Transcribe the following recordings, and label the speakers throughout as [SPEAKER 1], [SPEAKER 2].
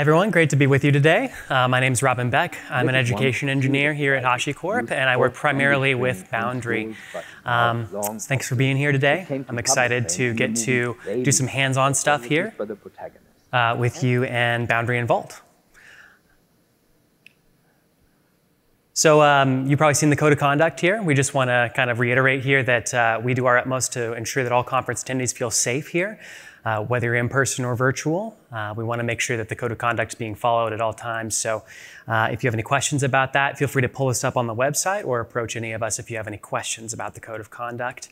[SPEAKER 1] Hi, everyone. Great to be with you today. Uh, my name is Robin Beck. I'm an education engineer here at HashiCorp, and I work primarily with Boundary. Um, thanks for being here today. I'm excited to get to do some hands-on stuff here uh, with you and Boundary and Vault. So um, you've probably seen the code of conduct here. We just want to kind of reiterate here that uh, we do our utmost to ensure that all conference attendees feel safe here uh, whether in person or virtual. Uh, we want to make sure that the code of conduct is being followed at all times. So uh, if you have any questions about that, feel free to pull us up on the website or approach any of us if you have any questions about the code of conduct.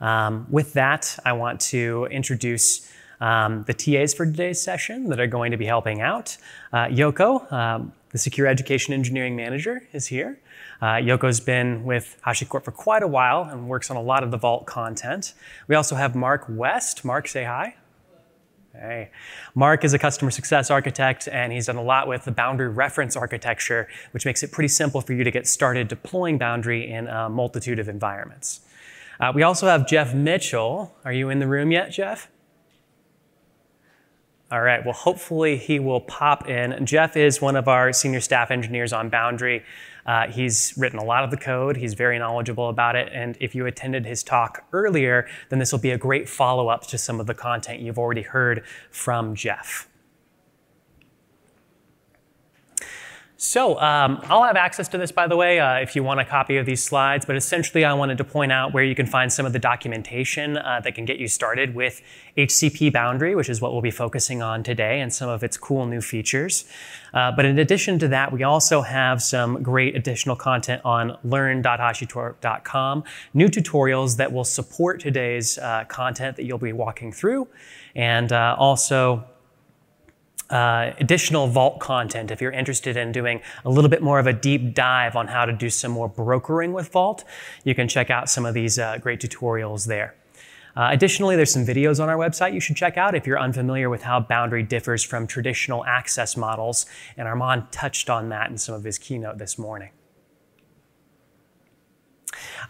[SPEAKER 1] Um, with that, I want to introduce um, the TAs for today's session that are going to be helping out. Uh, Yoko, um, the Secure Education Engineering Manager, is here. Uh, Yoko's been with HashiCorp for quite a while and works on a lot of the Vault content. We also have Mark West. Mark, say hi. Hey. Mark is a customer success architect, and he's done a lot with the Boundary reference architecture, which makes it pretty simple for you to get started deploying Boundary in a multitude of environments. Uh, we also have Jeff Mitchell. Are you in the room yet, Jeff? All right, well, hopefully he will pop in. Jeff is one of our senior staff engineers on Boundary. Uh, he's written a lot of the code. He's very knowledgeable about it. And if you attended his talk earlier, then this will be a great follow up to some of the content you've already heard from Jeff. So um, I'll have access to this, by the way, uh, if you want a copy of these slides. But essentially, I wanted to point out where you can find some of the documentation uh, that can get you started with HCP Boundary, which is what we'll be focusing on today, and some of its cool new features. Uh, but in addition to that, we also have some great additional content on learn.hashicorp.com, new tutorials that will support today's uh, content that you'll be walking through, and uh, also uh, additional Vault content if you're interested in doing a little bit more of a deep dive on how to do some more brokering with Vault. You can check out some of these uh, great tutorials there. Uh, additionally, there's some videos on our website you should check out if you're unfamiliar with how Boundary differs from traditional access models, and Armon touched on that in some of his keynote this morning.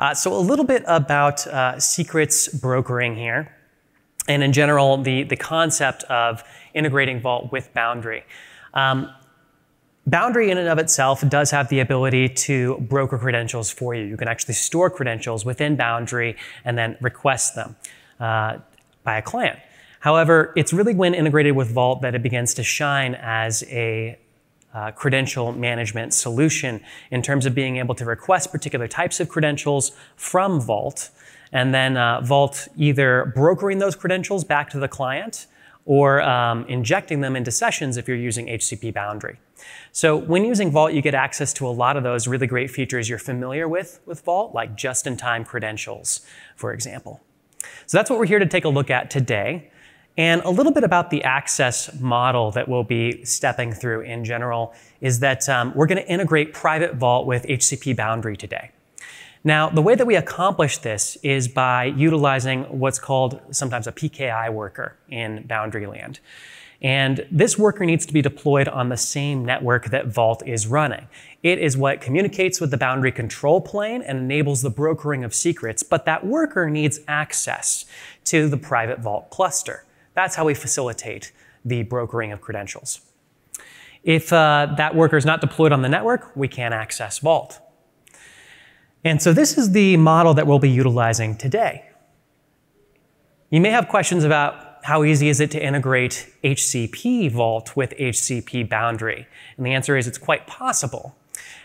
[SPEAKER 1] Uh, so a little bit about uh, secrets brokering here, and in general, the, the concept of integrating Vault with Boundary. Um, Boundary in and of itself does have the ability to broker credentials for you. You can actually store credentials within Boundary and then request them uh, by a client. However, it's really when integrated with Vault that it begins to shine as a uh, credential management solution in terms of being able to request particular types of credentials from Vault and then uh, Vault either brokering those credentials back to the client or um, injecting them into sessions if you're using HCP Boundary. So when using Vault, you get access to a lot of those really great features you're familiar with with Vault, like just-in-time credentials, for example. So that's what we're here to take a look at today. And a little bit about the access model that we'll be stepping through in general is that um, we're going to integrate private Vault with HCP Boundary today. Now, the way that we accomplish this is by utilizing what's called sometimes a PKI worker in boundary land. And this worker needs to be deployed on the same network that Vault is running. It is what communicates with the boundary control plane and enables the brokering of secrets, but that worker needs access to the private Vault cluster. That's how we facilitate the brokering of credentials. If uh, that worker is not deployed on the network, we can't access Vault. And so this is the model that we'll be utilizing today. You may have questions about how easy is it to integrate HCP Vault with HCP Boundary? And the answer is it's quite possible.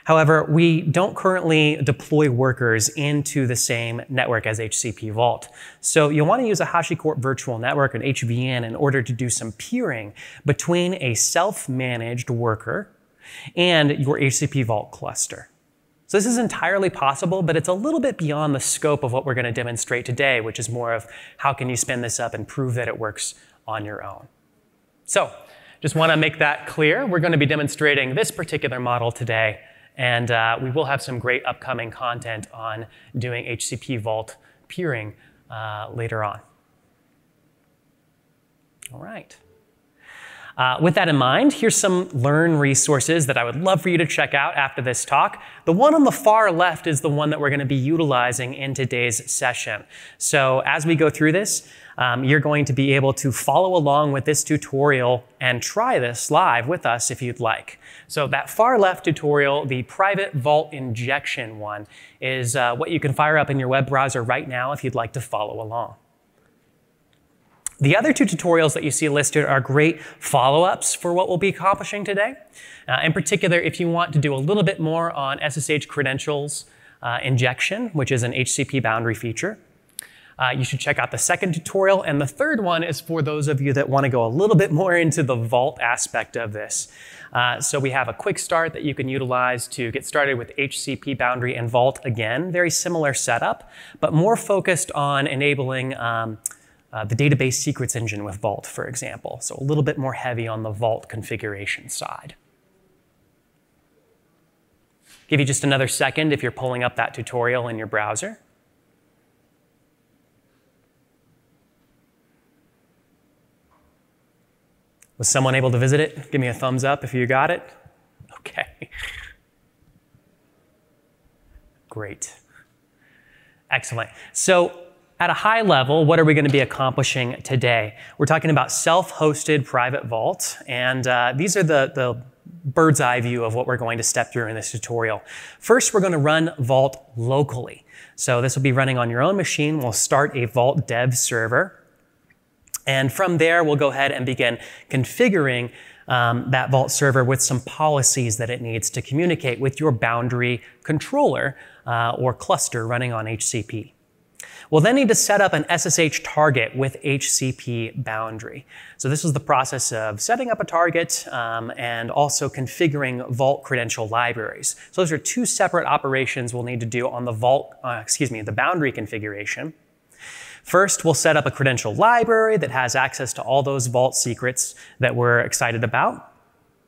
[SPEAKER 1] However, we don't currently deploy workers into the same network as HCP Vault. So you'll want to use a HashiCorp virtual network, an HVN, in order to do some peering between a self-managed worker and your HCP Vault cluster. So this is entirely possible, but it's a little bit beyond the scope of what we're going to demonstrate today, which is more of how can you spin this up and prove that it works on your own. So just want to make that clear. We're going to be demonstrating this particular model today, and uh, we will have some great upcoming content on doing HCP Vault peering uh, later on. All right. Uh, with that in mind, here's some Learn resources that I would love for you to check out after this talk. The one on the far left is the one that we're going to be utilizing in today's session. So as we go through this, um, you're going to be able to follow along with this tutorial and try this live with us if you'd like. So that far left tutorial, the private vault injection one, is uh, what you can fire up in your web browser right now if you'd like to follow along. The other two tutorials that you see listed are great follow-ups for what we'll be accomplishing today. Uh, in particular, if you want to do a little bit more on SSH credentials uh, injection, which is an HCP boundary feature, uh, you should check out the second tutorial. And the third one is for those of you that want to go a little bit more into the vault aspect of this. Uh, so we have a quick start that you can utilize to get started with HCP boundary and vault again. Very similar setup, but more focused on enabling um, uh, the database secrets engine with Vault, for example. So a little bit more heavy on the Vault configuration side. Give you just another second if you're pulling up that tutorial in your browser. Was someone able to visit it? Give me a thumbs up if you got it. Okay. Great. Excellent. So at a high level, what are we going to be accomplishing today? We're talking about self-hosted private vault, and uh, these are the, the bird's eye view of what we're going to step through in this tutorial. First, we're going to run Vault locally. So this will be running on your own machine. We'll start a Vault dev server. And from there, we'll go ahead and begin configuring um, that Vault server with some policies that it needs to communicate with your boundary controller uh, or cluster running on HCP. We'll then need to set up an SSH target with HCP boundary. So this is the process of setting up a target um, and also configuring Vault credential libraries. So those are two separate operations we'll need to do on the Vault, uh, excuse me, the boundary configuration. First, we'll set up a credential library that has access to all those vault secrets that we're excited about.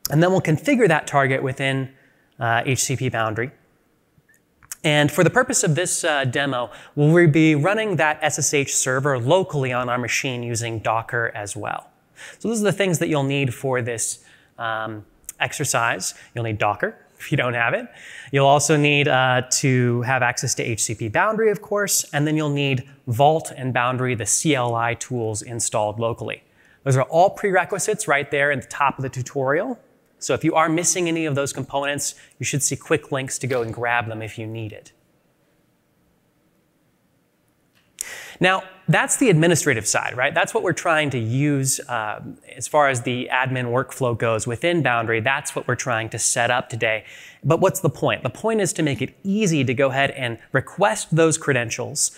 [SPEAKER 1] And then we'll configure that target within uh, HCP boundary. And for the purpose of this uh, demo, we'll be running that SSH server locally on our machine using Docker as well. So those are the things that you'll need for this um, exercise. You'll need Docker, if you don't have it. You'll also need uh, to have access to HCP Boundary, of course, and then you'll need Vault and Boundary, the CLI tools installed locally. Those are all prerequisites right there at the top of the tutorial. So if you are missing any of those components, you should see quick links to go and grab them if you need it. Now, that's the administrative side, right? That's what we're trying to use uh, as far as the admin workflow goes within Boundary. That's what we're trying to set up today. But what's the point? The point is to make it easy to go ahead and request those credentials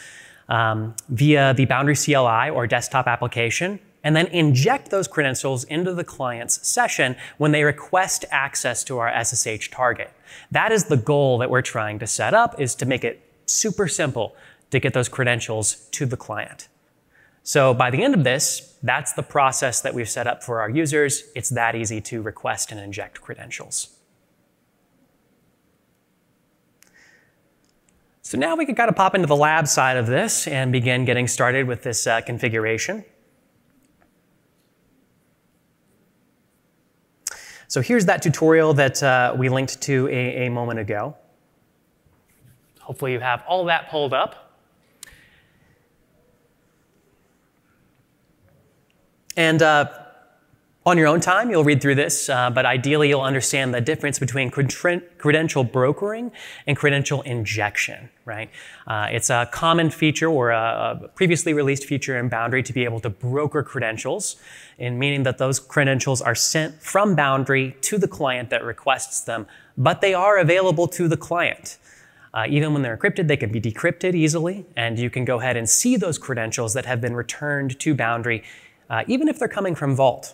[SPEAKER 1] um, via the Boundary CLI or desktop application, and then inject those credentials into the client's session when they request access to our SSH target. That is the goal that we're trying to set up is to make it super simple to get those credentials to the client. So by the end of this, that's the process that we've set up for our users. It's that easy to request and inject credentials. So now we can kind of pop into the lab side of this and begin getting started with this uh, configuration. So here's that tutorial that uh, we linked to a, a moment ago. Hopefully you have all that pulled up. And uh, on your own time, you'll read through this, uh, but ideally you'll understand the difference between credential brokering and credential injection, right? Uh, it's a common feature or a, previously released feature in Boundary to be able to broker credentials, in meaning that those credentials are sent from Boundary to the client that requests them, but they are available to the client. Uh, even when they're encrypted, they can be decrypted easily, and you can go ahead and see those credentials that have been returned to Boundary uh, even if they're coming from Vault.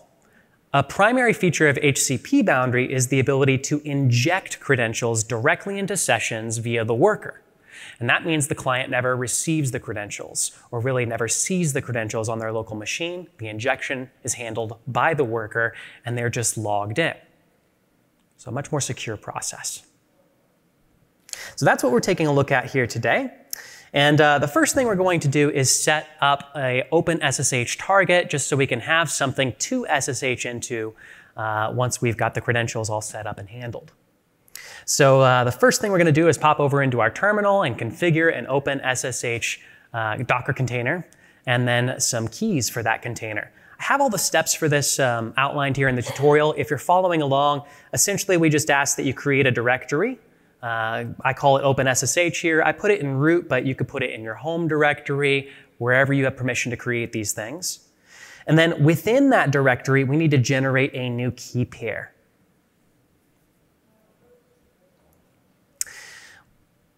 [SPEAKER 1] A primary feature of HCP Boundary is the ability to inject credentials directly into sessions via the worker. And that means the client never receives the credentials, or really never sees the credentials on their local machine. The injection is handled by the worker, and they're just logged in. So a much more secure process. So that's what we're taking a look at here today. And uh, the first thing we're going to do is set up a open SSH target just so we can have something to SSH into uh, once we've got the credentials all set up and handled. So uh, the first thing we're going to do is pop over into our terminal and configure an open SSH uh, Docker container and then some keys for that container. I have all the steps for this um, outlined here in the tutorial. If you're following along, essentially we just ask that you create a directory. Uh, I call it OpenSSH here. I put it in root, but you could put it in your home directory, wherever you have permission to create these things. And then within that directory, we need to generate a new key pair.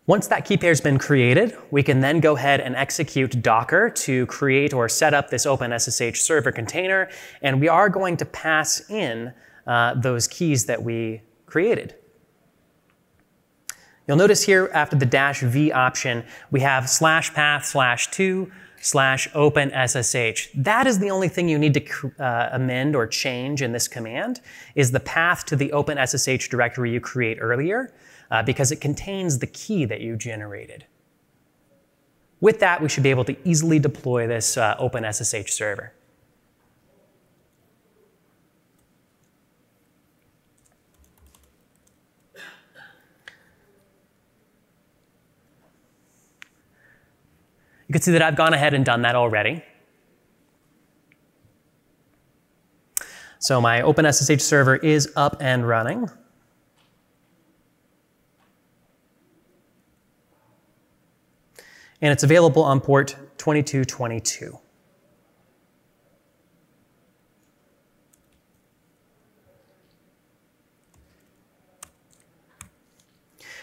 [SPEAKER 1] Once that key pair has been created, we can then go ahead and execute Docker to create or set up this OpenSSH server container, and we are going to pass in uh, those keys that we created. You'll notice here after the dash V option, we have slash path slash two slash open SSH. That is the only thing you need to uh, amend or change in this command is the path to the open SSH directory you create earlier uh, because it contains the key that you generated. With that, we should be able to easily deploy this uh, open SSH server. You can see that I've gone ahead and done that already. So my OpenSSH server is up and running. And it's available on port 2222.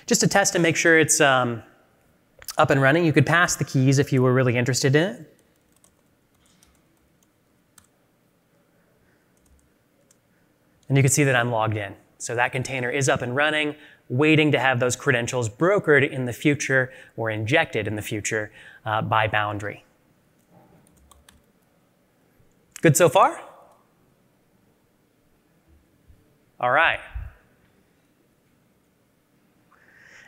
[SPEAKER 1] Just to test and make sure it's um, up and running. You could pass the keys if you were really interested in it. And you can see that I'm logged in. So that container is up and running, waiting to have those credentials brokered in the future or injected in the future uh, by Boundary. Good so far? All right.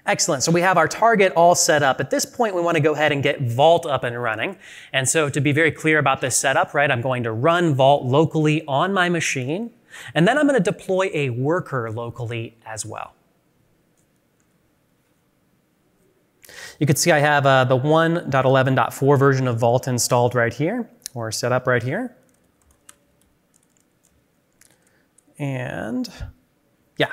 [SPEAKER 1] Excellent. So we have our target all set up. At this point, we want to go ahead and get Vault up and running. And so to be very clear about this setup, right, I'm going to run Vault locally on my machine, and then I'm going to deploy a worker locally as well. You can see I have uh, the 1.11.4 version of Vault installed right here, or set up right here. And yeah,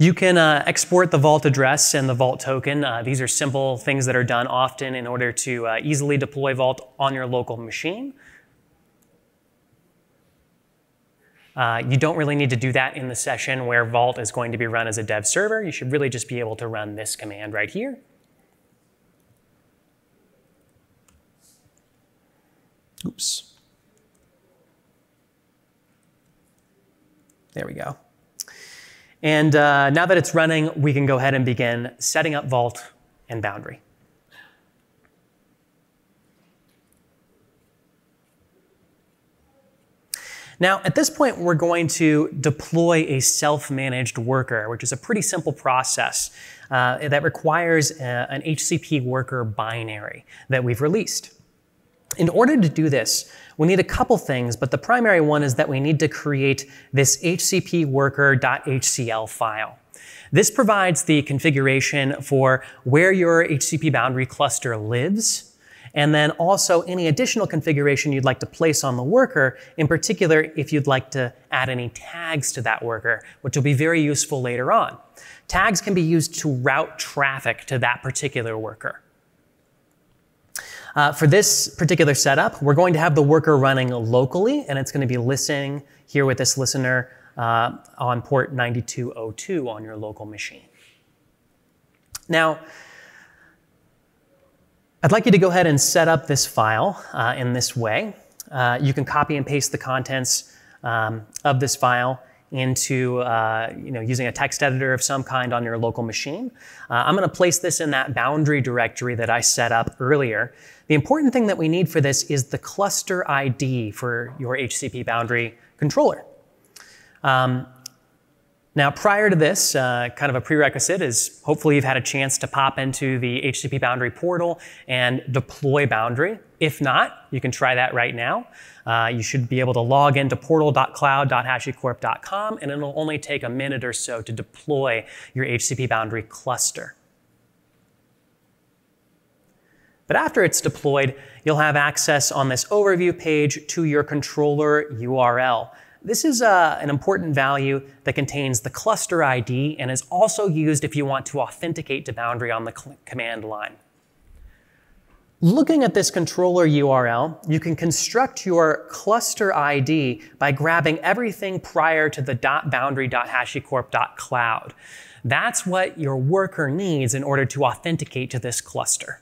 [SPEAKER 1] You can uh, export the vault address and the vault token. Uh, these are simple things that are done often in order to uh, easily deploy vault on your local machine. Uh, you don't really need to do that in the session where Vault is going to be run as a dev server. You should really just be able to run this command right here. Oops. There we go. And uh, now that it's running, we can go ahead and begin setting up Vault and Boundary. Now, at this point, we're going to deploy a self-managed worker, which is a pretty simple process uh, that requires a, uh, an HCP worker binary that we've released. In order to do this, we need a couple things, but the primary one is that we need to create this HCP worker.hcl file. This provides the configuration for where your HCP boundary cluster lives, and then also any additional configuration you'd like to place on the worker, in particular if you'd like to add any tags to that worker, which will be very useful later on. Tags can be used to route traffic to that particular worker. Uh, for this particular setup, we're going to have the worker running locally, and it's going to be listening here with this listener uh, on port 9202 on your local machine. Now, I'd like you to go ahead and set up this file uh, in this way. Uh, you can copy and paste the contents um, of this file into uh, you know, using a text editor of some kind on your local machine. Uh, I'm going to place this in that boundary directory that I set up earlier. The important thing that we need for this is the cluster ID for your HCP boundary controller. Um, Now, prior to this, uh, kind of a prerequisite is hopefully you've had a chance to pop into the HCP Boundary portal and deploy Boundary. If not, you can try that right now. Uh, you should be able to log into portal.cloud.hashicorp.com and it'll only take a minute or so to deploy your HCP Boundary cluster. But after it's deployed, you'll have access on this overview page to your controller URL. This is uh, an important value that contains the cluster ID and is also used if you want to authenticate to Boundary on the command line. Looking at this controller URL, you can construct your cluster ID by grabbing everything prior to the .boundary.hashicorp.cloud. That's what your worker needs in order to authenticate to this cluster.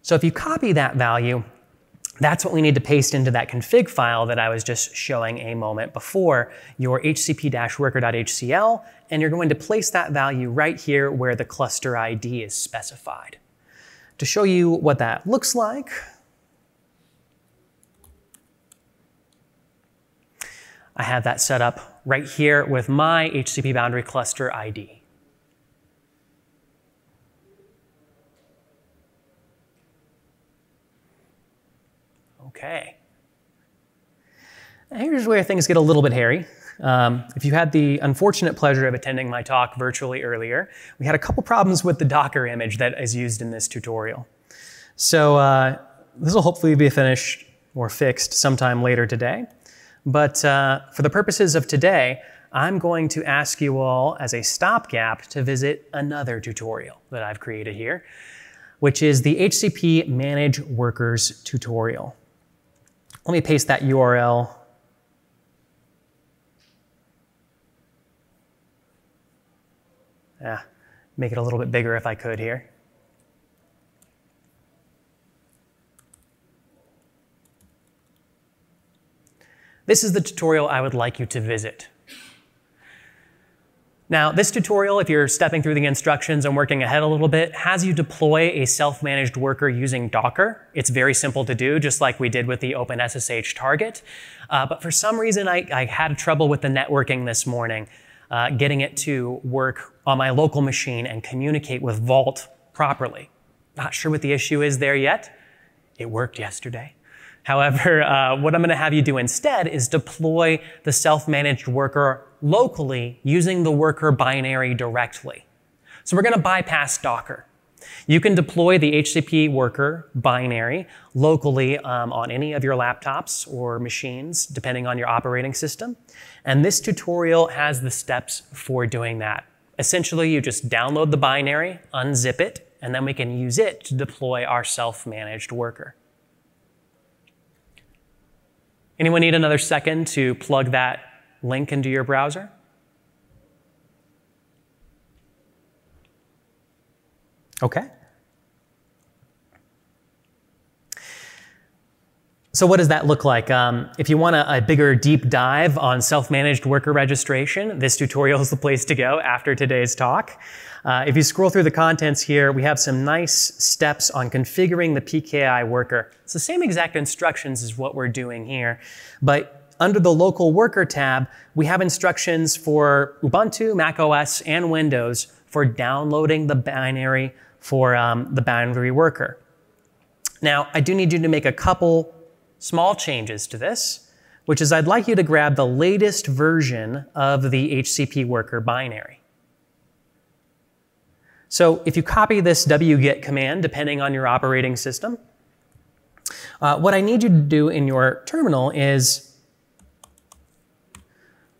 [SPEAKER 1] So if you copy that value, that's what we need to paste into that config file that I was just showing a moment before, your hcp-worker.hcl, and you're going to place that value right here where the cluster ID is specified. To show you what that looks like, I have that set up right here with my HCP boundary cluster ID. Okay. Here's where things get a little bit hairy. Um, if you had the unfortunate pleasure of attending my talk virtually earlier, we had a couple problems with the Docker image that is used in this tutorial. So uh, this will hopefully be finished or fixed sometime later today. But uh, for the purposes of today, I'm going to ask you all as a stopgap to visit another tutorial that I've created here, which is the HCP Manage Workers tutorial. Let me paste that URL. Yeah, make it a little bit bigger if I could here. This is the tutorial I would like you to visit. Now, this tutorial, if you're stepping through the instructions and working ahead a little bit, has you deploy a self-managed worker using Docker. It's very simple to do, just like we did with the OpenSSH target. Uh, but for some reason, I, I, had trouble with the networking this morning, uh, getting it to work on my local machine and communicate with Vault properly. Not sure what the issue is there yet. It worked yesterday. However, uh, what I'm going to have you do instead is deploy the self-managed worker locally using the worker binary directly. So we're going to bypass Docker. You can deploy the HCP worker binary locally um, on any of your laptops or machines, depending on your operating system. And this tutorial has the steps for doing that. Essentially, you just download the binary, unzip it, and then we can use it to deploy our self-managed worker. Anyone need another second to plug that link into your browser? Okay. So what does that look like? Um, if you want a, a, bigger deep dive on self-managed worker registration, this tutorial is the place to go after today's talk. Uh, if you scroll through the contents here, we have some nice steps on configuring the PKI worker. It's the same exact instructions as what we're doing here, but under the local worker tab, we have instructions for Ubuntu, Mac OS, and Windows for downloading the binary for um, the boundary worker. Now, I do need you to make a couple small changes to this, which is I'd like you to grab the latest version of the HCP worker binary. So if you copy this wget command, depending on your operating system, uh, what I need you to do in your terminal is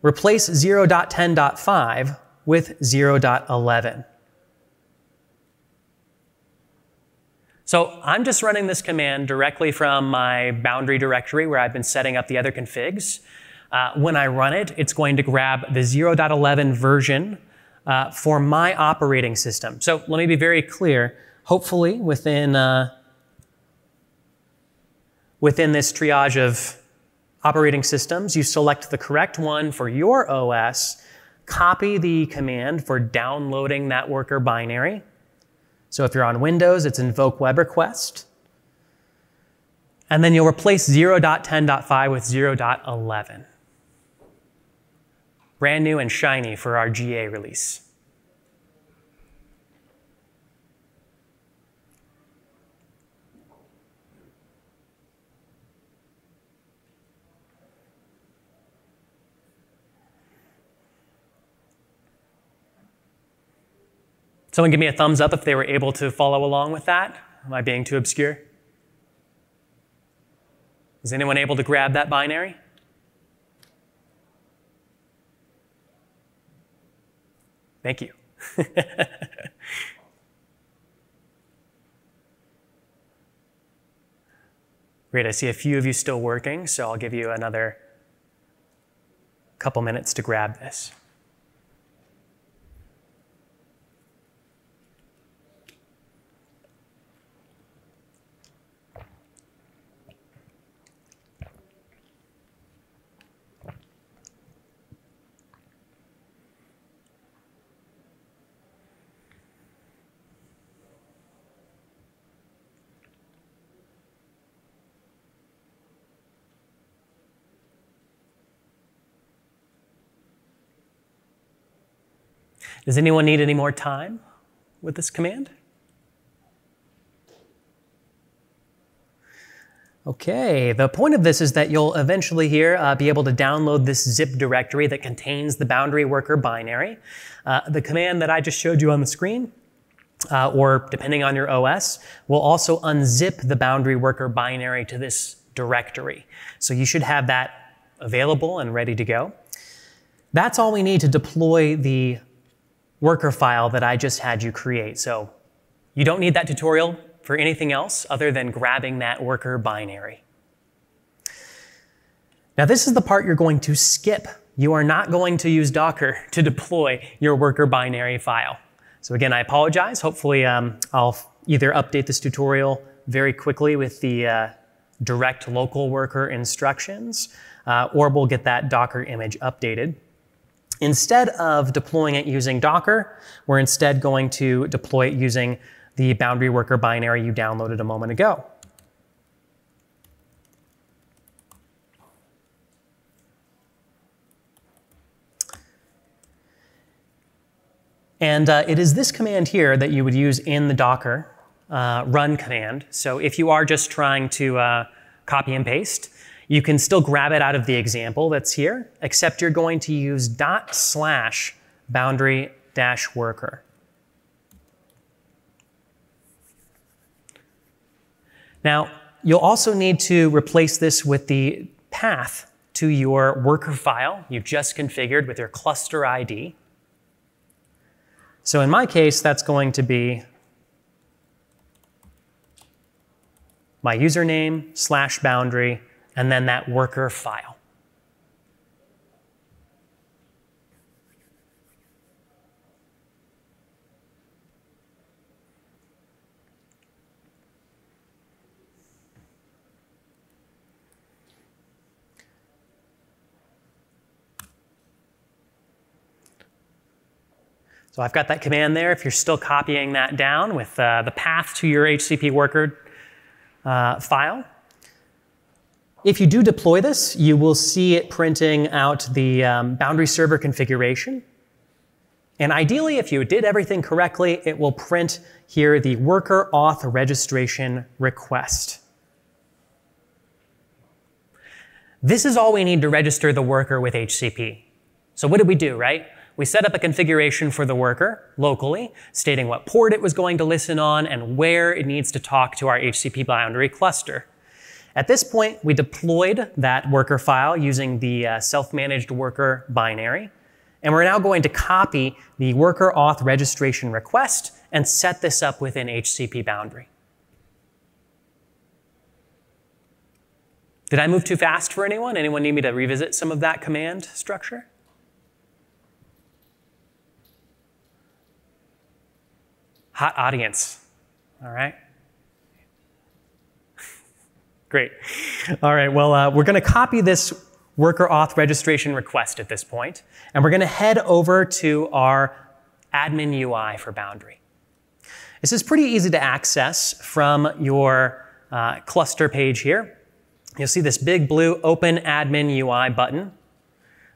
[SPEAKER 1] Replace 0.10.5 with 0.11. So I'm just running this command directly from my boundary directory where I've been setting up the other configs. Uh, when I run it, it's going to grab the 0.11 version uh, for my operating system. So let me be very clear. Hopefully within, uh, within this triage of operating systems, you select the correct one for your OS, copy the command for downloading that worker binary. So if you're on Windows, it's invoke web request. And then you'll replace 0.10.5 with 0.11. brand new and shiny for our GA release. Someone give me a thumbs up if they were able to follow along with that. Am I being too obscure? Is anyone able to grab that binary? Thank you. Great, I see a few of you still working, so I'll give you another couple minutes to grab this. Does anyone need any more time with this command? Okay, the point of this is that you'll eventually here uh, be able to download this zip directory that contains the boundary worker binary. Uh, the command that I just showed you on the screen, uh, or depending on your OS, will also unzip the boundary worker binary to this directory. So you should have that available and ready to go. That's all we need to deploy the worker file that I just had you create. So you don't need that tutorial for anything else other than grabbing that worker binary. Now this is the part you're going to skip. You are not going to use Docker to deploy your worker binary file. So again, I apologize. Hopefully um, I'll either update this tutorial very quickly with the uh, direct local worker instructions, uh, or we'll get that Docker image updated. Instead of deploying it using Docker, we're instead going to deploy it using the boundary worker binary you downloaded a moment ago. And uh, it is this command here that you would use in the Docker uh, run command. So if you are just trying to uh, copy and paste, you can still grab it out of the example that's here, except you're going to use dot slash boundary dash worker. Now, you'll also need to replace this with the path to your worker file you've just configured with your cluster ID. So in my case, that's going to be my username slash boundary and then that worker file. So I've got that command there. If you're still copying that down with uh, the path to your HCP worker uh, file, if you do deploy this, you will see it printing out the um, boundary server configuration. And ideally, if you did everything correctly, it will print here the worker auth registration request. This is all we need to register the worker with HCP. So what did we do, right? We set up a configuration for the worker locally, stating what port it was going to listen on and where it needs to talk to our HCP boundary cluster. At this point, we deployed that worker file using the uh, self-managed worker binary. And we're now going to copy the worker auth registration request and set this up within HCP boundary. Did I move too fast for anyone? Anyone need me to revisit some of that command structure? Hot audience, all right? Great. All right, well, uh, we're going to copy this worker auth registration request at this point, and we're going to head over to our admin UI for Boundary. This is pretty easy to access from your uh, cluster page here. You'll see this big blue Open Admin UI button. And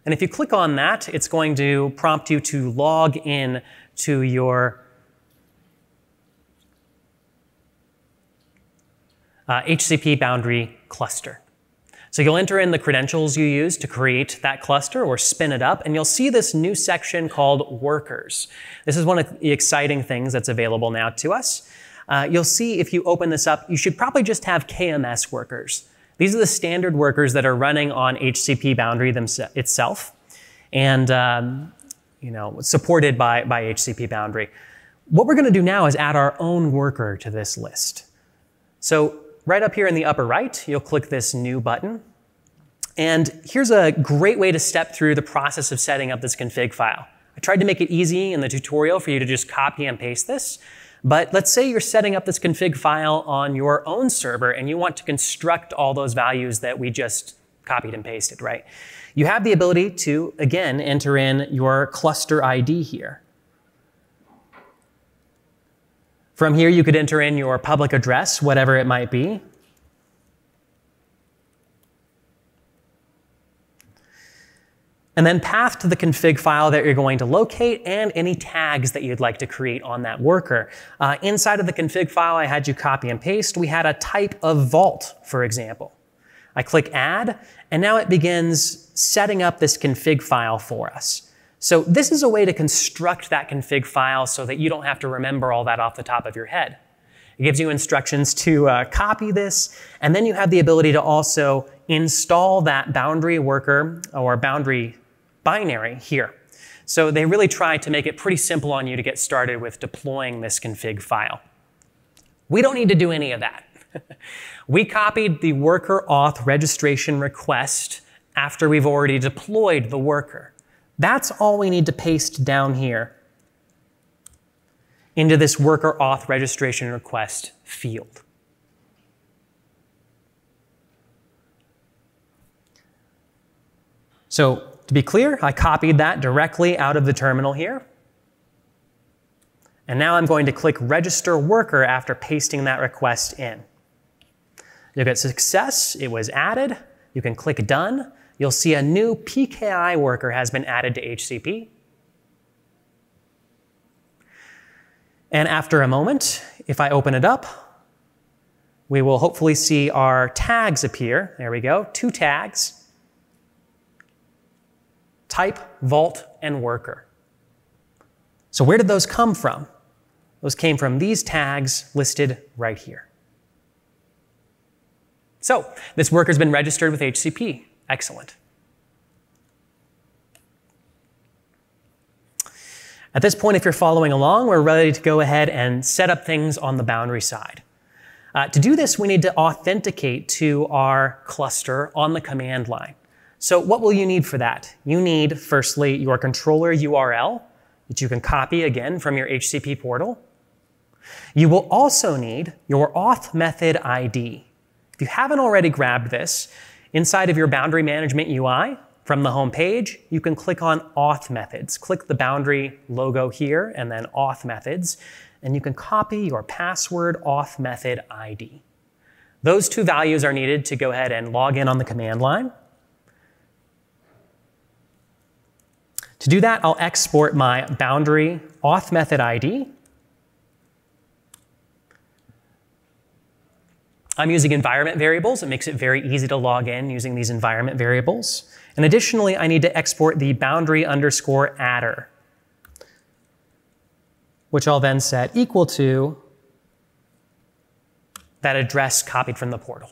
[SPEAKER 1] And if you click on that, it's going to prompt you to log in to your uh, HCP boundary cluster. So you'll enter in the credentials you use to create that cluster or spin it up, and you'll see this new section called workers. This is one of the exciting things that's available now to us. Uh, you'll see if you open this up, you should probably just have KMS workers. These are the standard workers that are running on HCP boundary itself and um, you know, supported by, by HCP boundary. What we're going to do now is add our own worker to this list. So right up here in the upper right, you'll click this new button. And here's a great way to step through the process of setting up this config file. I tried to make it easy in the tutorial for you to just copy and paste this. But let's say you're setting up this config file on your own server and you want to construct all those values that we just copied and pasted, right? You have the ability to, again, enter in your cluster ID here. From here, you could enter in your public address, whatever it might be. And then path to the config file that you're going to locate and any tags that you'd like to create on that worker. Uh, inside of the config file I had you copy and paste, we had a type of vault, for example. I click add, and now it begins setting up this config file for us. So this is a way to construct that config file so that you don't have to remember all that off the top of your head. It gives you instructions to uh, copy this, and then you have the ability to also install that boundary worker or boundary binary here. So they really try to make it pretty simple on you to get started with deploying this config file. We don't need to do any of that. we copied the worker auth registration request after we've already deployed the worker. That's all we need to paste down here into this worker auth registration request field. So to be clear, I copied that directly out of the terminal here. And now I'm going to click register worker after pasting that request in. You'll get success, it was added. You can click done you'll see a new PKI worker has been added to HCP. And after a moment, if I open it up, we will hopefully see our tags appear. There we go, two tags. Type, vault, and worker. So where did those come from? Those came from these tags listed right here. So this worker's been registered with HCP. Excellent. At this point, if you're following along, we're ready to go ahead and set up things on the boundary side. Uh, to do this, we need to authenticate to our cluster on the command line. So what will you need for that? You need, firstly, your controller URL that you can copy again from your HCP portal. You will also need your auth method ID. If you haven't already grabbed this, Inside of your boundary management UI, from the home page, you can click on auth methods. Click the boundary logo here and then auth methods, and you can copy your password auth method ID. Those two values are needed to go ahead and log in on the command line. To do that, I'll export my boundary auth method ID I'm using environment variables. It makes it very easy to log in using these environment variables. And additionally, I need to export the boundary underscore adder, which I'll then set equal to that address copied from the portal.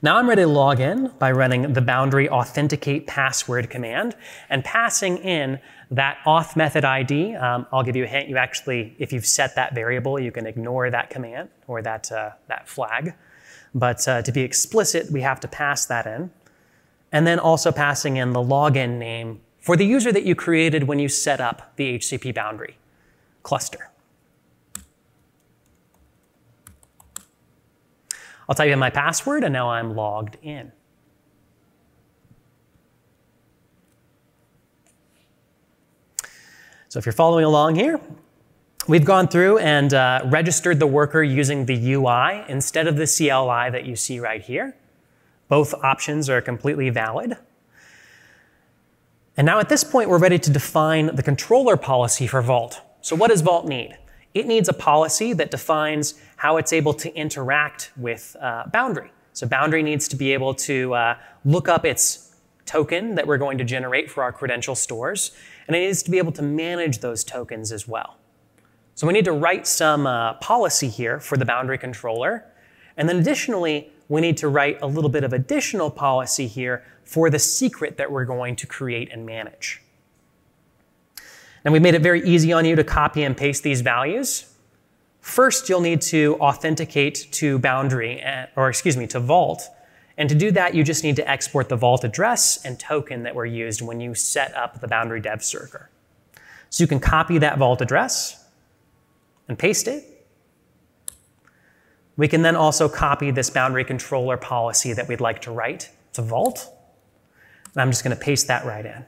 [SPEAKER 1] Now I'm ready to log in by running the boundary authenticate password command and passing in that auth method ID. Um, I'll give you a hint. You actually, if you've set that variable, you can ignore that command or that, uh, that flag. But uh, to be explicit, we have to pass that in. And then also passing in the login name for the user that you created when you set up the HCP boundary cluster. I'll type in my password, and now I'm logged in. So if you're following along here, we've gone through and uh, registered the worker using the UI instead of the CLI that you see right here. Both options are completely valid. And now at this point, we're ready to define the controller policy for Vault. So what does Vault need? It needs a policy that defines how it's able to interact with uh, Boundary. So Boundary needs to be able to uh, look up its token that we're going to generate for our credential stores, and it needs to be able to manage those tokens as well. So we need to write some uh, policy here for the boundary controller, and then additionally, we need to write a little bit of additional policy here for the secret that we're going to create and manage. And we've made it very easy on you to copy and paste these values. First, you'll need to authenticate to Boundary, eh, or excuse me, to Vault. And to do that, you just need to export the Vault address and token that were used when you set up the Boundary Dev server. So you can copy that Vault address and paste it, we can then also copy this boundary controller policy that we'd like to write to Vault. And I'm just going to paste that right in.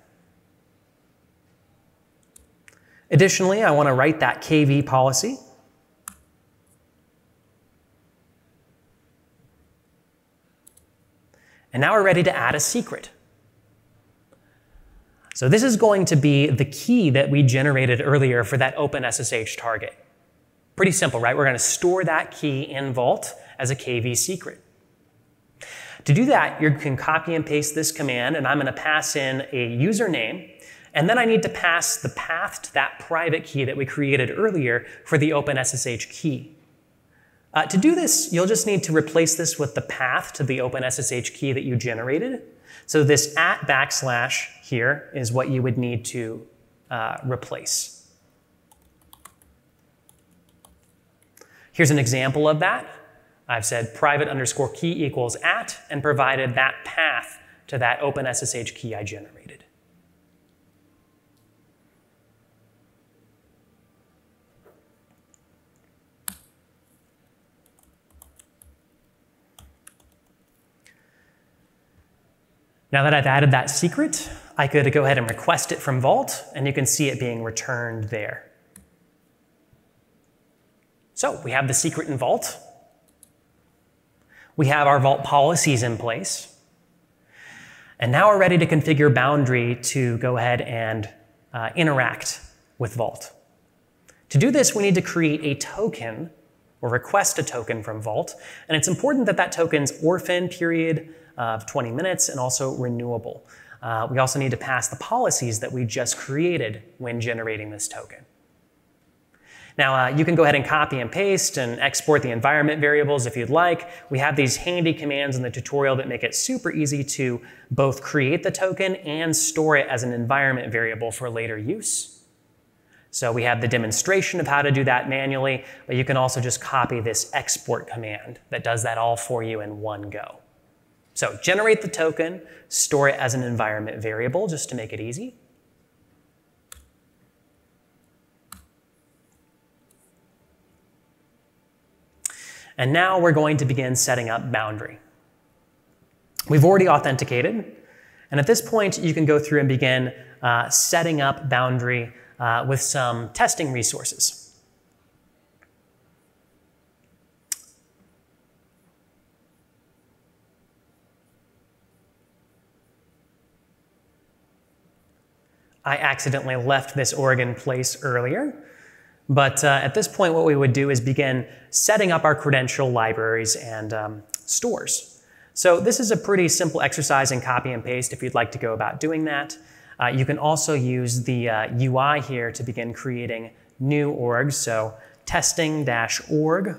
[SPEAKER 1] Additionally, I want to write that KV policy. And now we're ready to add a secret. So this is going to be the key that we generated earlier for that OpenSSH target. Pretty simple, right? We're going to store that key in Vault as a KV secret. To do that, you can copy and paste this command, and I'm going to pass in a username, and then I need to pass the path to that private key that we created earlier for the OpenSSH key. Uh, to do this, you'll just need to replace this with the path to the OpenSSH key that you generated. So this at backslash here is what you would need to uh, replace. Here's an example of that. I've said private underscore key equals at and provided that path to that OpenSSH key I generated. Now that I've added that secret, I could go ahead and request it from Vault, and you can see it being returned there. So we have the secret in Vault. We have our Vault policies in place. And now we're ready to configure Boundary to go ahead and uh, interact with Vault. To do this, we need to create a token or request a token from Vault. And it's important that that token's orphan period of 20 minutes and also renewable. Uh, we also need to pass the policies that we just created when generating this token. Now, uh, you can go ahead and copy and paste and export the environment variables if you'd like. We have these handy commands in the tutorial that make it super easy to both create the token and store it as an environment variable for later use. So we have the demonstration of how to do that manually, but you can also just copy this export command that does that all for you in one go. So generate the token, store it as an environment variable just to make it easy. And now we're going to begin setting up boundary. We've already authenticated, and at this point, you can go through and begin uh, setting up boundary uh, with some testing resources. I accidentally left this Oregon place earlier. But uh, at this point, what we would do is begin setting up our credential libraries and um, stores. So this is a pretty simple exercise in copy and paste if you'd like to go about doing that. Uh, you can also use the uh, UI here to begin creating new orgs. So testing-org.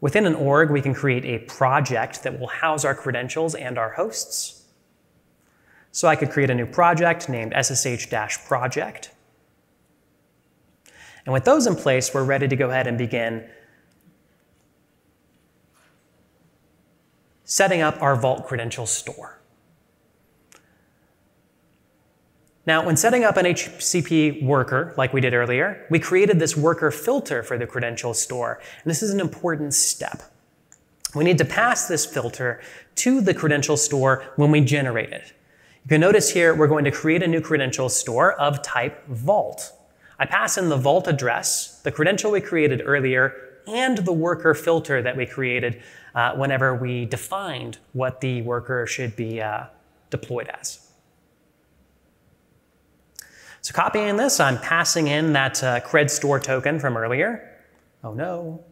[SPEAKER 1] Within an org, we can create a project that will house our credentials and our hosts. So I could create a new project named ssh-project. And with those in place, we're ready to go ahead and begin setting up our Vault credential store. Now, when setting up an HCP worker, like we did earlier, we created this worker filter for the credential store. And this is an important step. We need to pass this filter to the credential store when we generate it. You can notice here, we're going to create a new credential store of type Vault. I pass in the vault address, the credential we created earlier, and the worker filter that we created uh, whenever we defined what the worker should be uh, deployed as. So copying this, I'm passing in that uh, cred store token from earlier. Oh no.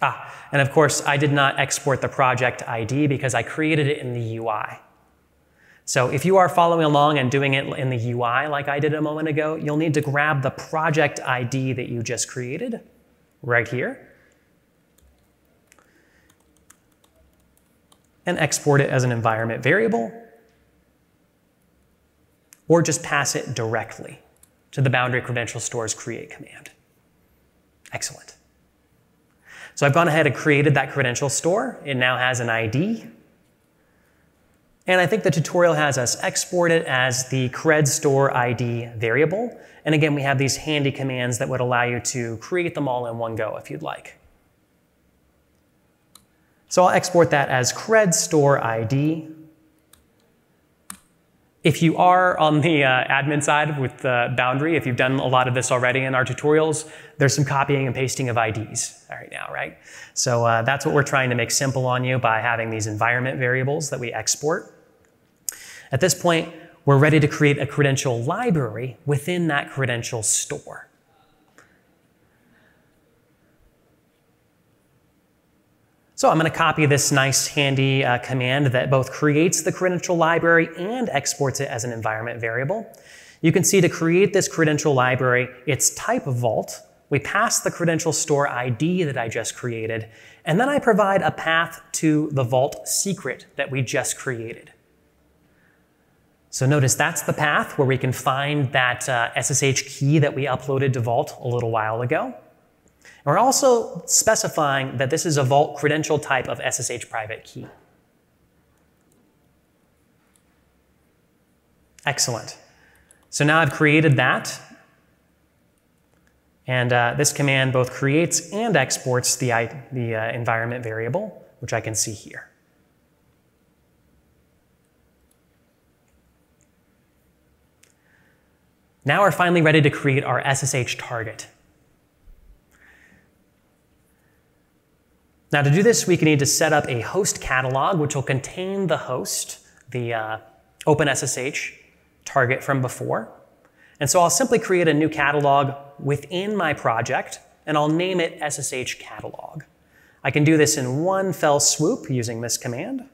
[SPEAKER 1] Ah, and of course, I did not export the project ID because I created it in the UI. So if you are following along and doing it in the UI like I did a moment ago, you'll need to grab the project ID that you just created right here and export it as an environment variable or just pass it directly to the boundary credential stores create command. Excellent. So I've gone ahead and created that credential store. It now has an ID. And I think the tutorial has us export it as the cred store ID variable. And again, we have these handy commands that would allow you to create them all in one go if you'd like. So I'll export that as cred store ID if you are on the uh, admin side with the Boundary, if you've done a lot of this already in our tutorials, there's some copying and pasting of IDs right now, right? So uh, that's what we're trying to make simple on you by having these environment variables that we export. At this point, we're ready to create a credential library within that credential store. So I'm going to copy this nice handy uh, command that both creates the credential library and exports it as an environment variable. You can see to create this credential library, it's type vault. We pass the credential store ID that I just created, and then I provide a path to the vault secret that we just created. So notice that's the path where we can find that uh, SSH key that we uploaded to Vault a little while ago. We're also specifying that this is a vault credential type of SSH private key. Excellent. So now I've created that. And uh, this command both creates and exports the, the uh, environment variable, which I can see here. Now we're finally ready to create our SSH target. Now to do this, we can need to set up a host catalog, which will contain the host, the uh, OpenSSH target from before. And so I'll simply create a new catalog within my project, and I'll name it SSH catalog. I can do this in one fell swoop using this command.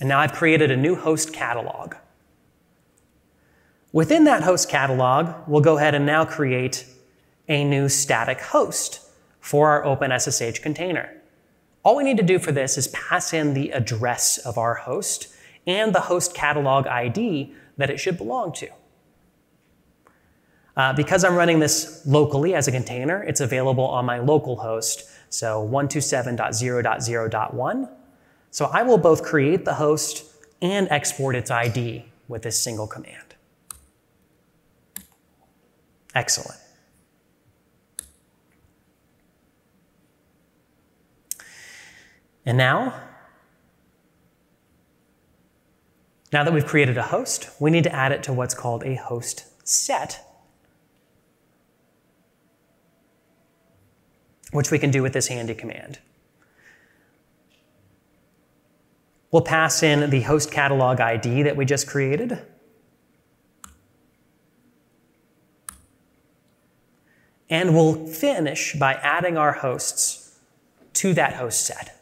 [SPEAKER 1] And now I've created a new host catalog. Within that host catalog, we'll go ahead and now create a new static host for our OpenSSH container. All we need to do for this is pass in the address of our host and the host catalog ID that it should belong to. Uh, because I'm running this locally as a container, it's available on my local host, so 127.0.0.1. So I will both create the host and export its ID with this single command. Excellent. And now, now that we've created a host, we need to add it to what's called a host set, which we can do with this handy command. We'll pass in the host catalog ID that we just created. And we'll finish by adding our hosts to that host set.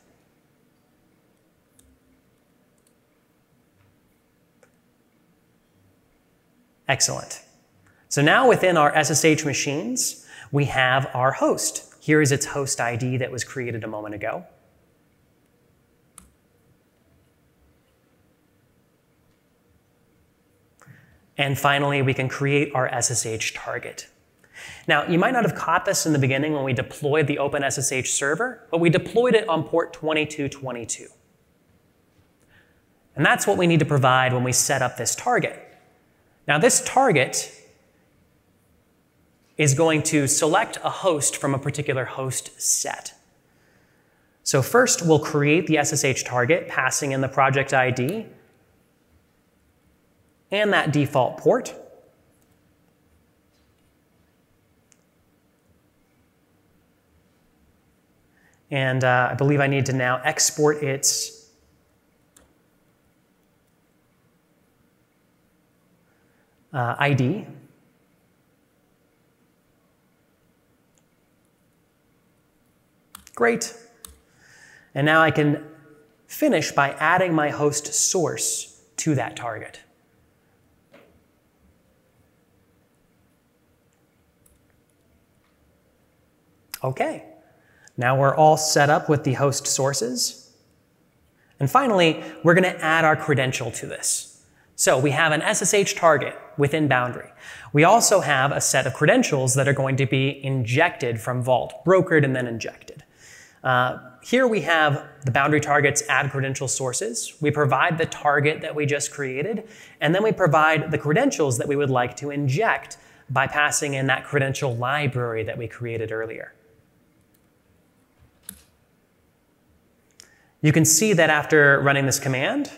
[SPEAKER 1] Excellent. So now within our SSH machines, we have our host. Here is its host ID that was created a moment ago. And finally, we can create our SSH target. Now, you might not have caught this in the beginning when we deployed the OpenSSH server, but we deployed it on port 2222. And that's what we need to provide when we set up this target. Now this target is going to select a host from a particular host set. So first we'll create the SSH target, passing in the project ID and that default port. And uh, I believe I need to now export its uh, ID. Great. And now I can finish by adding my host source to that target. Okay, now we're all set up with the host sources. And finally, we're going to add our credential to this. So we have an SSH target within Boundary. We also have a set of credentials that are going to be injected from Vault, brokered and then injected. Uh, here we have the boundary targets add credential sources. We provide the target that we just created, and then we provide the credentials that we would like to inject by passing in that credential library that we created earlier. You can see that after running this command,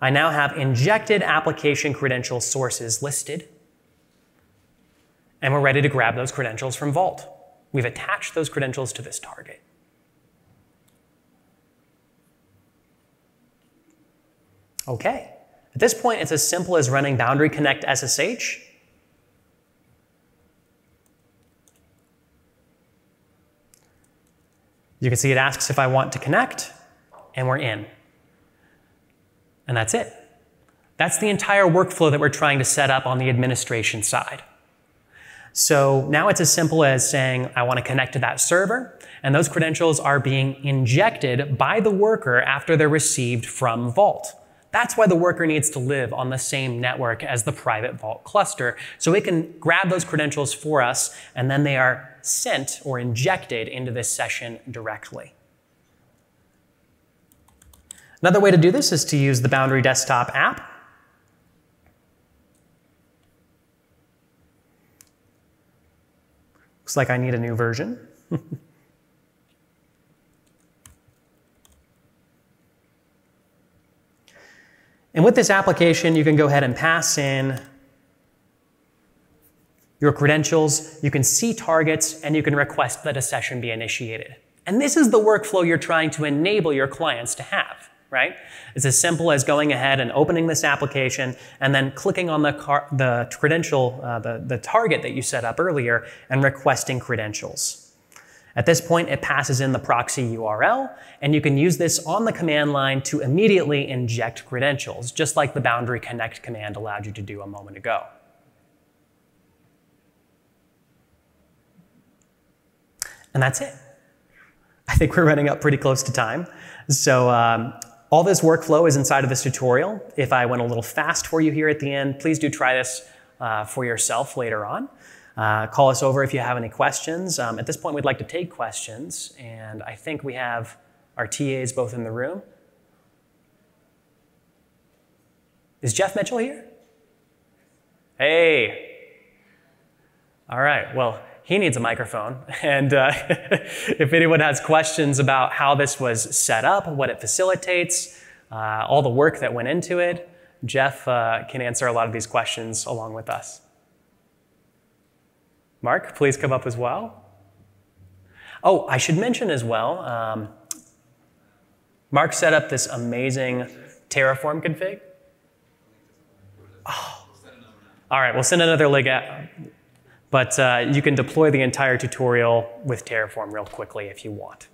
[SPEAKER 1] I now have injected application credential sources listed, and we're ready to grab those credentials from Vault. We've attached those credentials to this target. Okay. At this point, it's as simple as running boundary connect SSH. You can see it asks if I want to connect, and we're in. And that's it. That's the entire workflow that we're trying to set up on the administration side. So now it's as simple as saying, I want to connect to that server, and those credentials are being injected by the worker after they're received from Vault. That's why the worker needs to live on the same network as the private Vault cluster, so it can grab those credentials for us, and then they are sent or injected into this session directly. Another way to do this is to use the Boundary Desktop app. Looks like I need a new version. And with this application, you can go ahead and pass in your credentials, you can see targets, and you can request that a session be initiated. And this is the workflow you're trying to enable your clients to have, right? It's as simple as going ahead and opening this application and then clicking on the, the credential, uh, the, the target that you set up earlier and requesting credentials. At this point, it passes in the proxy URL, and you can use this on the command line to immediately inject credentials, just like the boundary connect command allowed you to do a moment ago. And that's it. I think we're running up pretty close to time. So um, all this workflow is inside of this tutorial. If I went a little fast for you here at the end, please do try this uh, for yourself later on. Uh, call us over if you have any questions. Um, at this point, we'd like to take questions, and I think we have our TAs both in the room. Is Jeff Mitchell here? Hey. All right, well, he needs a microphone. And uh, if anyone has questions about how this was set up, what it facilitates, uh, all the work that went into it, Jeff uh, can answer a lot of these questions along with us. Mark, please come up as well. Oh, I should mention as well, um, Mark set up this amazing Terraform config. Oh. All right, we'll send another link out. But uh, you can deploy the entire tutorial with Terraform real quickly if you want.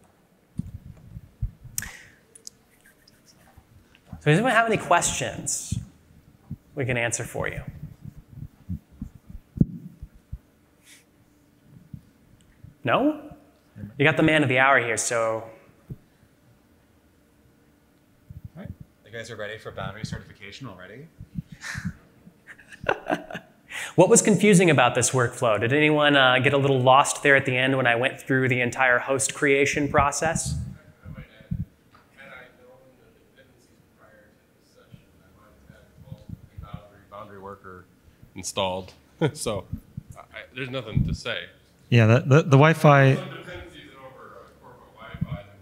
[SPEAKER 1] So does anyone have any questions we can answer for you? No? You got the man of the hour here, so.
[SPEAKER 2] All right. You guys are ready for boundary certification already?
[SPEAKER 1] what was confusing about this workflow? Did anyone uh, get a little lost there at the end when I went through the entire host creation process?
[SPEAKER 3] I might add had I known the dependencies prior to this I might have had all the boundary worker installed. so I, there's nothing to say.
[SPEAKER 4] Yeah, the, the, the Wi-Fi.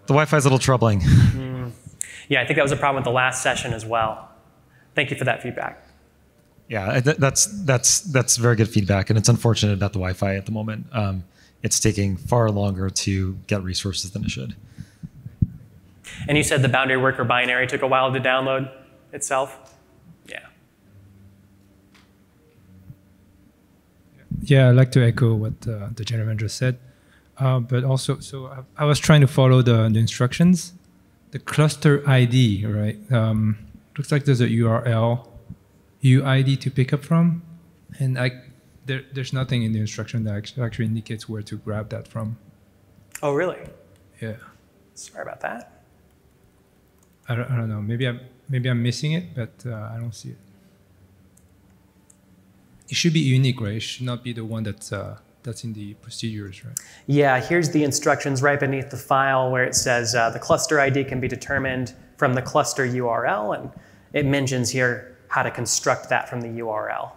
[SPEAKER 4] The Wi-Fi is a little troubling. Mm.
[SPEAKER 1] Yeah, I think that was a problem with the last session as well. Thank you for that feedback.
[SPEAKER 4] Yeah, that's that's that's very good feedback, and it's unfortunate about the Wi-Fi at the moment. Um, it's taking far longer to get resources than it should.
[SPEAKER 1] And you said the boundary worker binary took a while to download itself? Yeah.
[SPEAKER 5] Yeah, I'd like to echo what uh, the gentleman just said. Uh, but also, so I, I was trying to follow the, the instructions. The cluster ID, right? Um, looks like there's a URL, UID to pick up from, and I there, there's nothing in the instruction that actually indicates where to grab that from.
[SPEAKER 1] Oh, really?
[SPEAKER 5] Yeah,
[SPEAKER 1] Sorry about that.
[SPEAKER 5] I don't, I don't know. Maybe I'm maybe I'm missing it, but uh, I don't see it. It should be unique, right? It should not be the one that's uh, that's in the procedures, right?
[SPEAKER 1] Yeah, here's the instructions right beneath the file where it says uh, the cluster ID can be determined from the cluster URL, and it mentions here how to construct that from the URL.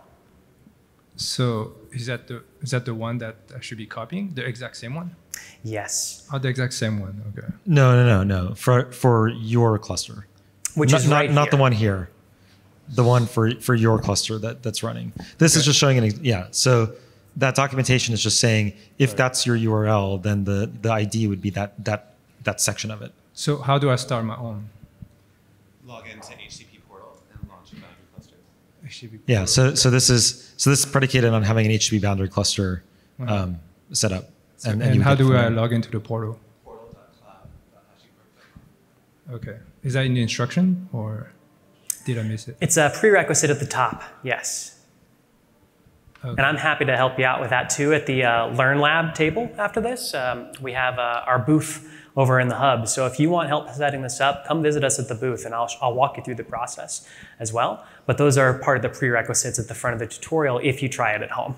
[SPEAKER 5] So is that the is that the one that I should be copying? The exact same one?
[SPEAKER 1] Yes,
[SPEAKER 5] Oh, the exact same one. Okay.
[SPEAKER 4] No, no, no, no. For for your cluster,
[SPEAKER 1] which
[SPEAKER 4] not,
[SPEAKER 1] is right
[SPEAKER 4] not, not the one here. The one for for your cluster that that's running. This is just showing an ex- yeah. So that documentation is just saying if that's your URL, then the the ID would be that that that section of it.
[SPEAKER 5] So how do I start my own?
[SPEAKER 2] Log into HCP portal and launch a boundary cluster.
[SPEAKER 5] HCP
[SPEAKER 4] Yeah. So so this is so this is predicated on having an HCP boundary cluster um, set up.
[SPEAKER 5] And,
[SPEAKER 4] you would
[SPEAKER 5] how do
[SPEAKER 4] from
[SPEAKER 5] I log into the portal? Okay. Is that in the instruction or did I miss it?
[SPEAKER 1] It's a prerequisite at the top, yes.
[SPEAKER 5] Okay.
[SPEAKER 1] And I'm happy to help you out with that too at the uh, Learn Lab table after this. Um, we have uh, our booth over in the hub. So if you want help setting this up, come visit us at the booth and I'll, I'll walk you through the process as well. But those are part of the prerequisites at the front of the tutorial if you try it at home.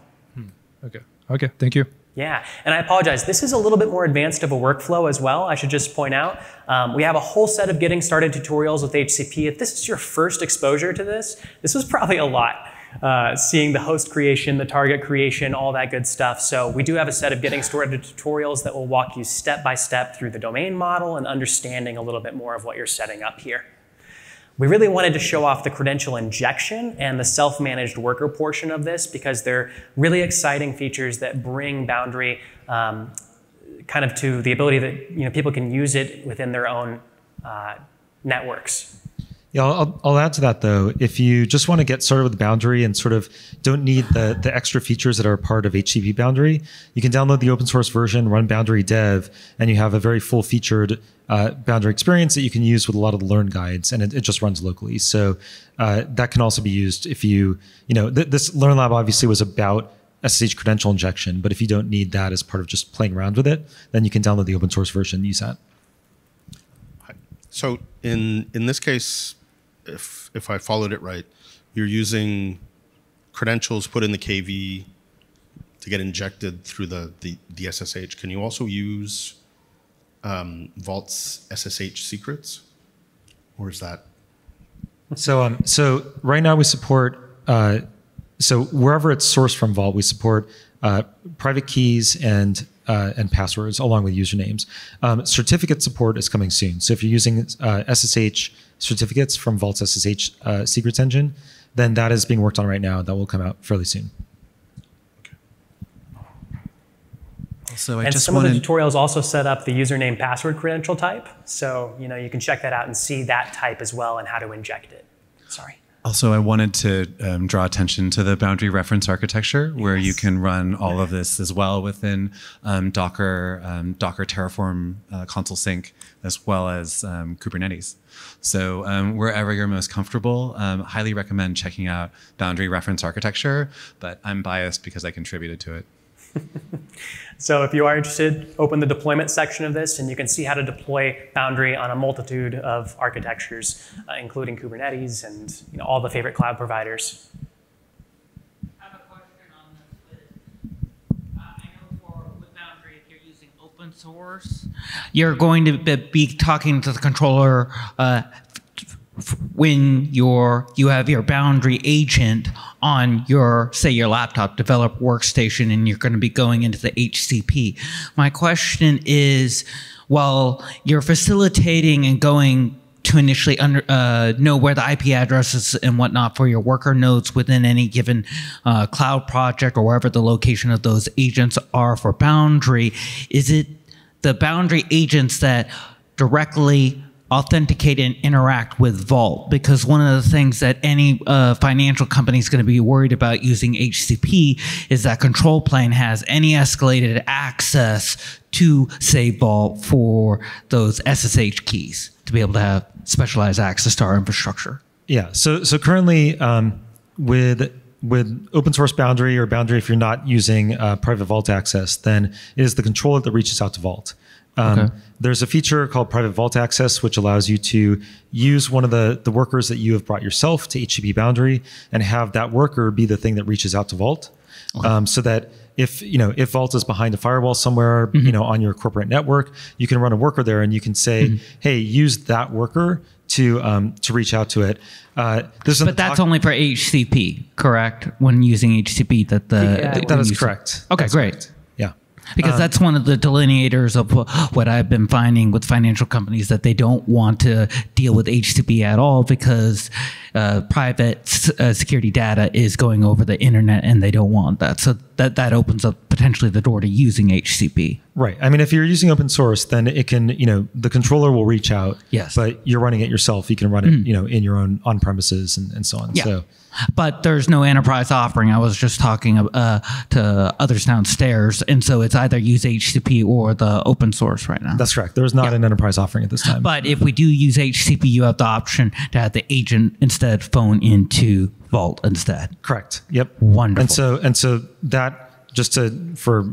[SPEAKER 5] Okay. Okay. Thank you.
[SPEAKER 1] Yeah, and I apologize. This is a little bit more advanced of a workflow as well. I should just point out um, we have a whole set of getting started tutorials with HCP. If this is your first exposure to this, this was probably a lot. Uh, seeing the host creation, the target creation, all that good stuff. So we do have a set of getting started tutorials that will walk you step by step through the domain model and understanding a little bit more of what you're setting up here. We really wanted to show off the credential injection and the self-managed worker portion of this because they're really exciting features that bring Boundary um, kind of to the ability that you know people can use it within their own uh, networks.
[SPEAKER 4] Yeah, I'll, I'll add to that though. If you just want to get started with Boundary and sort of don't need the, the extra features that are part of HCP Boundary, you can download the open source version, run Boundary Dev, and you have a very full featured uh, Boundary experience that you can use with a lot of the Learn guides, and it, it just runs locally. So uh, that can also be used if you, you know, th- this Learn Lab obviously was about SSH credential injection, but if you don't need that as part of just playing around with it, then you can download the open source version and use that.
[SPEAKER 6] So in in this case, if if I followed it right, you're using credentials put in the KV to get injected through the the, the SSH. Can you also use um, Vault's SSH secrets, or is that
[SPEAKER 4] So, um, so right now we support. Uh, so wherever it's sourced from Vault, we support uh, private keys and uh, and passwords along with usernames. Um, certificate support is coming soon. So if you're using uh, SSH certificates from Vault's SSH uh, secrets engine, then that is being worked on right now. That will come out fairly soon.
[SPEAKER 2] So I
[SPEAKER 1] and
[SPEAKER 2] just
[SPEAKER 1] some of the tutorials also set up the username password credential type. So you know you can check that out and see that type as well and how to inject it. Sorry.
[SPEAKER 2] Also, I wanted to um, draw attention to the boundary reference architecture, where you can run all of this as well within um, Docker, um, Docker Terraform uh, console sync, as well as um, Kubernetes. So um, wherever you're most comfortable, um, highly recommend checking out boundary reference architecture. But I'm biased because I contributed to it.
[SPEAKER 1] So if you are interested, open the deployment section of this and you can see how to deploy Boundary on a multitude of architectures, uh, including Kubernetes and you know, all the favorite cloud providers.
[SPEAKER 7] Uh, source, you're going to be- talking to the controller, uh, when your, you have your Boundary agent on your, say, your laptop develop workstation, and you're going to be going into the HCP. My question is, while you're facilitating and going to initially under, uh, know where the IP addresses and whatnot for your worker nodes within any given uh, cloud project or wherever the location of those agents are for Boundary, is it the Boundary agents that directly authenticate and interact with Vault because one of the things that any uh, financial company is going to be worried about using HCP is that control plane has any escalated access to say Vault for those SSH keys to be able to have specialized access to our infrastructure.
[SPEAKER 4] Yeah. So so currently um, with with open source boundary or boundary if you're not using uh, private vault access, then it is the controller that reaches out to vault. Um,
[SPEAKER 7] Okay.
[SPEAKER 4] There's a feature called private vault access, which allows you to use one of the, the workers that you have brought yourself to HCP boundary and have that worker be the thing that reaches out to vault. Um, so that if you know if vault is behind a firewall somewhere
[SPEAKER 7] Mm-hmm.
[SPEAKER 4] you know on your corporate network you can run a worker there and you can say
[SPEAKER 7] Mm-hmm.
[SPEAKER 4] hey use that worker to um, to reach out to it uh,
[SPEAKER 7] But that's only for HCP, correct? When using HCP, that the
[SPEAKER 1] Yeah,
[SPEAKER 7] that
[SPEAKER 4] is correct
[SPEAKER 7] Okay,
[SPEAKER 4] That's
[SPEAKER 7] great.
[SPEAKER 4] correct.
[SPEAKER 7] Because that's one of the delineators of what I've been finding with financial companies that they don't want to deal with HCP at all because uh, private s- uh, security data is going over the internet and they don't want that. So that that opens up potentially the door to using HCP.
[SPEAKER 4] Right. I mean, if you're using open source, then it can, you know, the controller will reach out.
[SPEAKER 7] Yes.
[SPEAKER 4] But you're running it yourself. You can run it, you know, in your own on premises and, and so on.
[SPEAKER 7] Yeah.
[SPEAKER 4] So
[SPEAKER 7] But there's no enterprise offering. I was just talking uh, to others downstairs, and so it's either use HCP or the open source right now.
[SPEAKER 4] that's correct. There is not an enterprise offering at this time.
[SPEAKER 7] But if we do use HCP, you have the option to have the agent instead phone into Vault instead.
[SPEAKER 4] correct. Yep.
[SPEAKER 7] Wonderful.
[SPEAKER 4] And so and so that just to for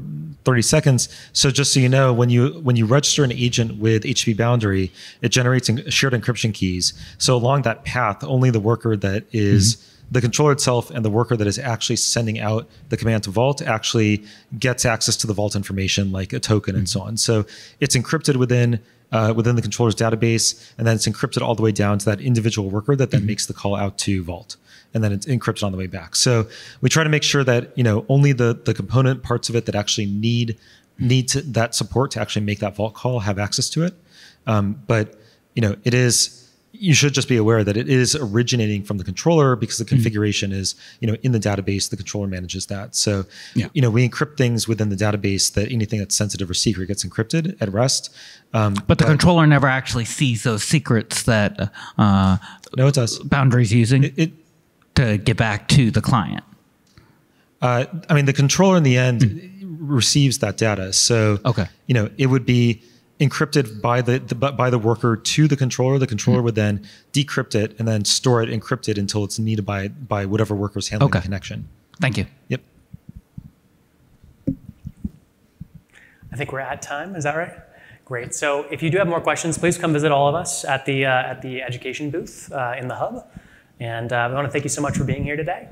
[SPEAKER 4] 30 seconds. So just so you know, when you when you register an agent with HCP boundary, it generates shared encryption keys. So along that path, only the worker that is- the controller itself and the worker that is actually sending out the command to Vault actually gets access to the Vault information, like a token and so on. So it's encrypted within uh, within the controller's database, and then it's encrypted all the way down to that individual worker that then makes the call out to Vault, and then it's encrypted on the way back. So we try to make sure that you know only the the component parts of it that actually need need to, that support to actually make that Vault call have access to it. Um, but you know it is you should just be aware that it is originating from the controller because the configuration is you know in the database the controller manages that so
[SPEAKER 7] Yeah.
[SPEAKER 4] you know we encrypt things within the database that anything that's sensitive or secret gets encrypted at rest um,
[SPEAKER 7] But the controller never actually sees those secrets that uh,
[SPEAKER 4] no it does
[SPEAKER 7] Boundary's using
[SPEAKER 4] it, it
[SPEAKER 7] to get back to the client.
[SPEAKER 4] Uh, I mean, the controller in the end receives that data. So,
[SPEAKER 7] Okay.
[SPEAKER 4] you know, it would be encrypted by the, the by the worker to the controller. The controller would then decrypt it and then store it encrypted until it's needed by by whatever worker's handling
[SPEAKER 7] Okay.
[SPEAKER 4] the connection.
[SPEAKER 7] Thank you.
[SPEAKER 4] Yep.
[SPEAKER 1] I think we're at time. Is that right? Great. So if you do have more questions, please come visit all of us at the, uh, at the education booth uh, in the hub. And uh, we want to thank you so much for being here today.